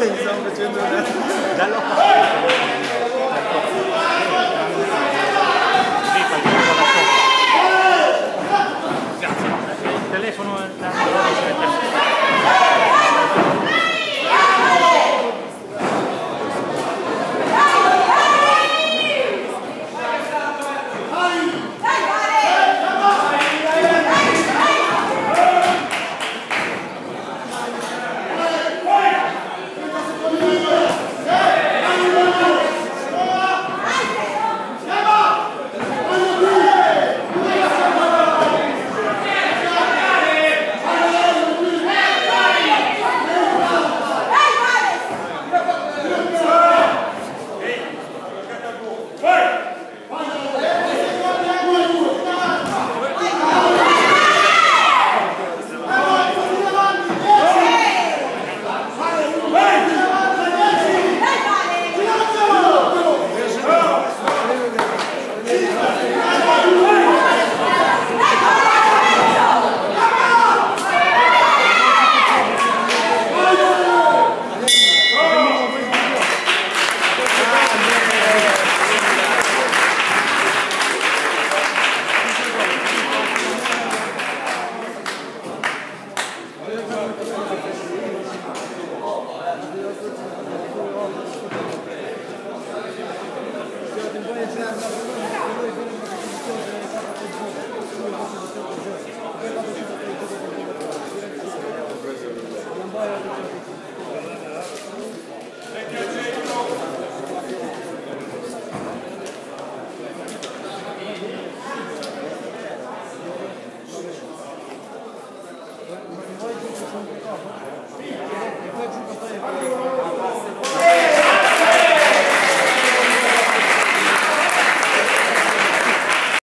Den Song between the Dann noch.